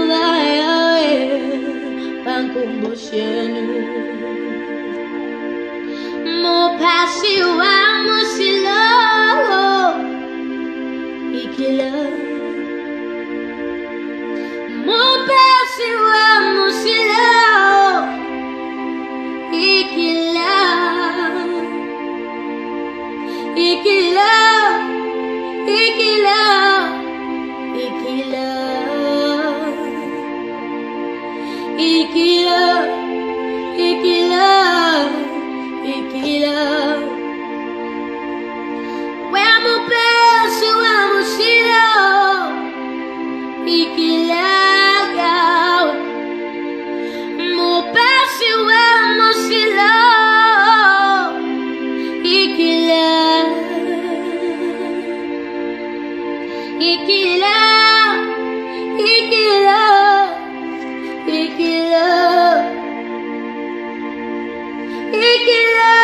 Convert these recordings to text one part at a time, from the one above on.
ubayawe pakumbushenu mupasi wa musilo Ikila Ikila Ikila Ikila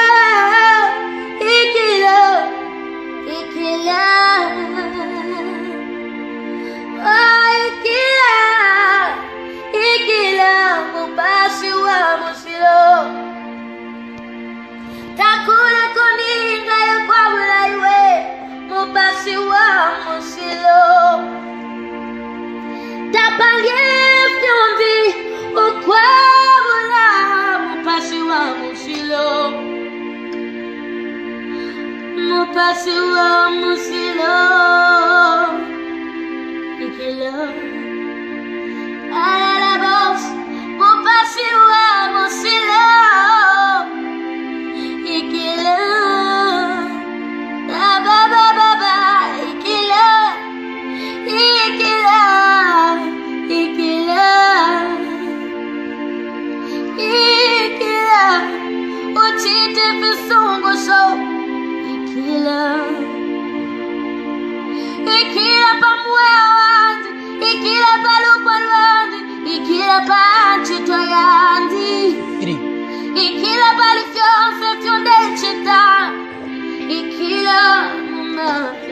se o amo silou. Trabalhei tá onde o qual passe o amo silou. No passe o amo silou. Uchite visungu so Ikila Ikila pamuea wandi Ikila palukwa lwandi Ikila panchitwa yandi Iri. Ikila pali fyonse fyonde chita Ikila mumafya